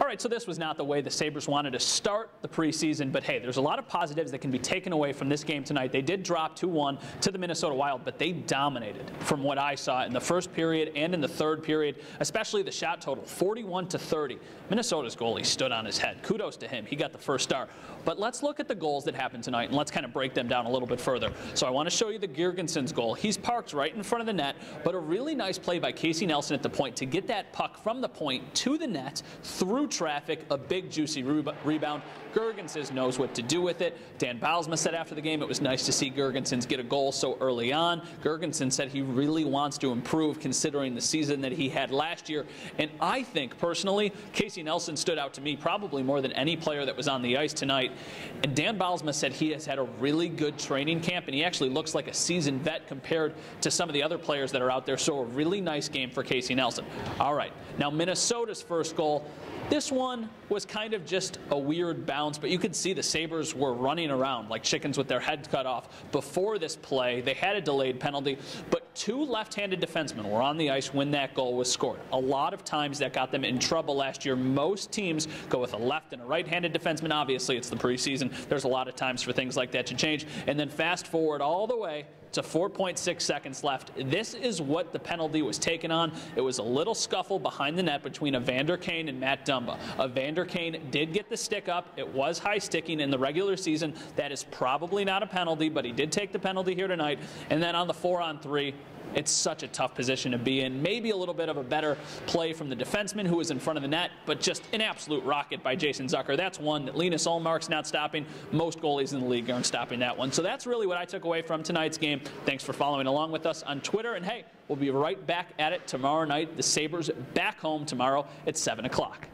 All right, so this was not the way the Sabres wanted to start the preseason, but hey, there's a lot of positives that can be taken away from this game tonight. They did drop 2-1 to the Minnesota Wild, but they dominated from what I saw in the first period and in the third period, especially the shot total, 41 to 30. Minnesota's goalie stood on his head. Kudos to him. He got the first star. But let's look at the goals that happened tonight, and let's kind of break them down a little bit further. So I want to show you the Girgensons goal. He's parked right in front of the net, but a really nice play by Casey Nelson at the point to get that puck from the point to the net through traffic, a big juicy rebound. Girgensons knows what to do with it. Dan Bylsma said after the game it was nice to see Girgensons get a goal so early on. Girgensons said he really wants to improve considering the season that he had last year. And I think personally, Casey Nelson stood out to me probably more than any player that was on the ice tonight. And Dan Bylsma said he has had a really good training camp and he actually looks like a seasoned vet compared to some of the other players that are out there. So a really nice game for Casey Nelson. All right, now Minnesota's first goal. This one was kind of just a weird bounce, but you could see the Sabres were running around like chickens with their heads cut off before this play. They had a delayed penalty, but two left-handed defensemen were on the ice when that goal was scored. A lot of times that got them in trouble last year. Most teams go with a left and a right-handed defenseman. Obviously, it's the preseason. There's a lot of times for things like that to change. And then fast forward all the way to 4.6 seconds left. This is what the penalty was taken on. It was a little scuffle behind the net between Evander Kane and Matt Dumba. Evander Kane did get the stick up. It was high sticking in the regular season. That is probably not a penalty, but he did take the penalty here tonight. And then on the four on three, it's such a tough position to be in. Maybe a little bit of a better play from the defenseman who was in front of the net, but just an absolute rocket by Jason Zucker. That's one that Linus Ullmark's not stopping. Most goalies in the league aren't stopping that one. So that's really what I took away from tonight's game. Thanks for following along with us on Twitter. And hey, we'll be right back at it tomorrow night. The Sabres back home tomorrow at 7 o'clock.